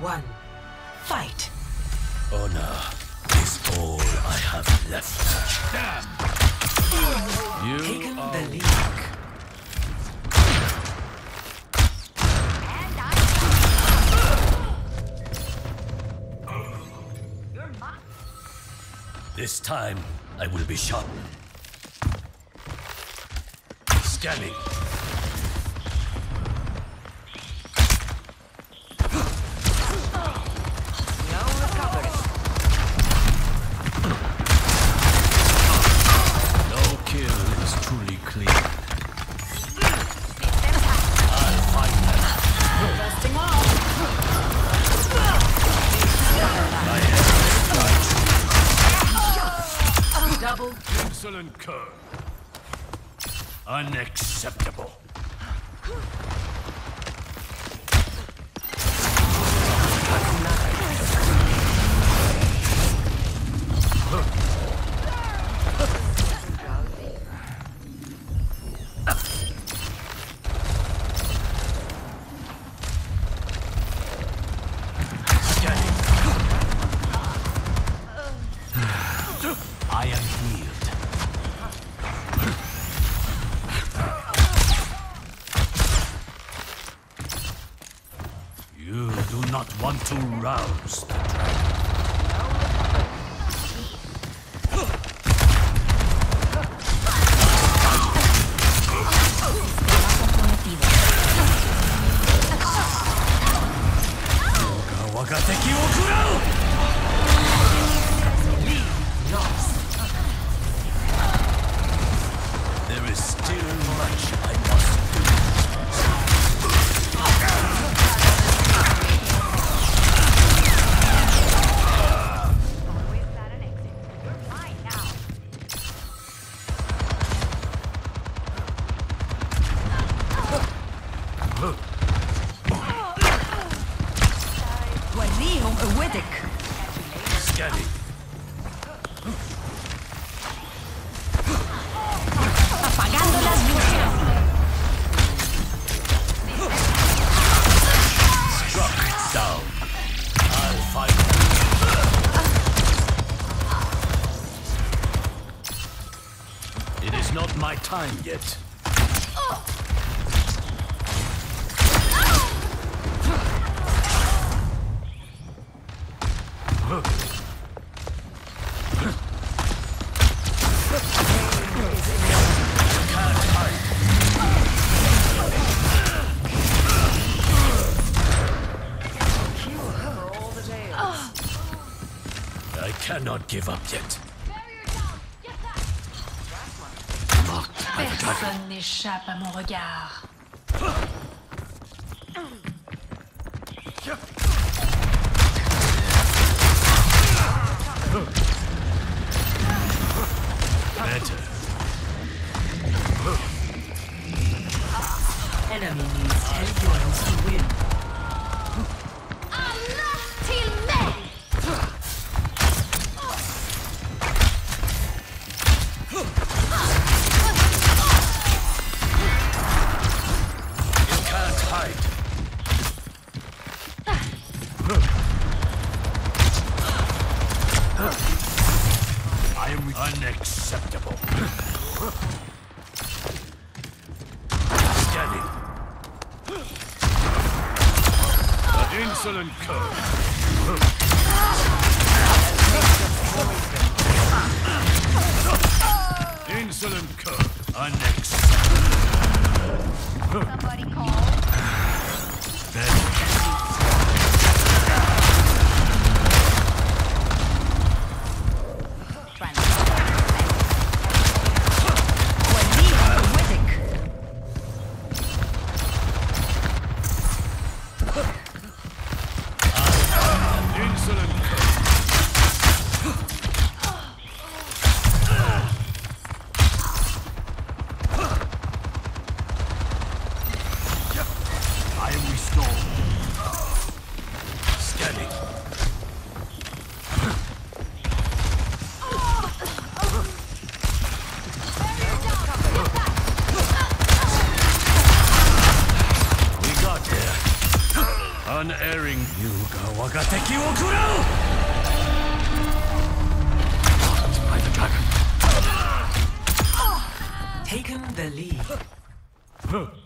One. Fight. Honor is all I have left. Damn! You Taken are the lead. This time, I will be shot. Scanning. Insolent cur. Unacceptable. I am healed. You do not want to rouse It is not my time yet. I cannot give up yet. Personne n'échappe à mon regard. Better. Enemy The insolent cur. Insolent cur. Unacceptable. I am restored. Steady. We got there. Unerring Yuga Wagateki wo kuro! By the dragon. Taken the lead.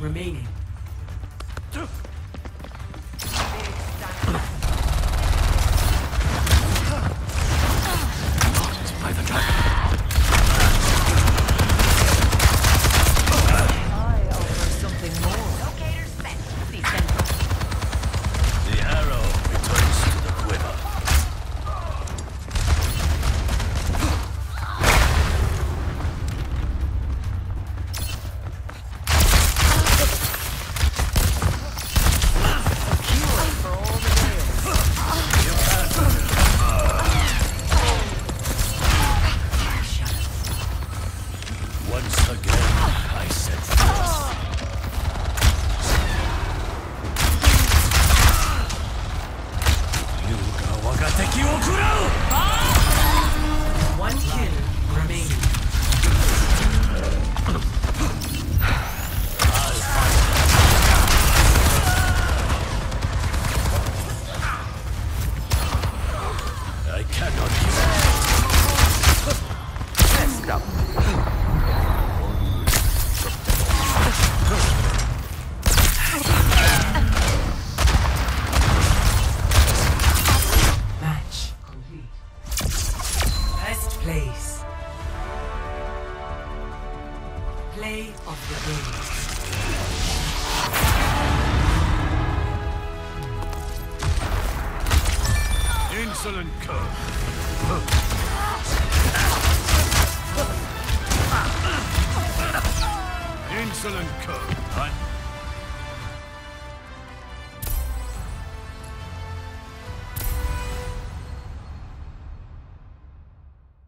remaining. place. Play of the game. Insolent cur.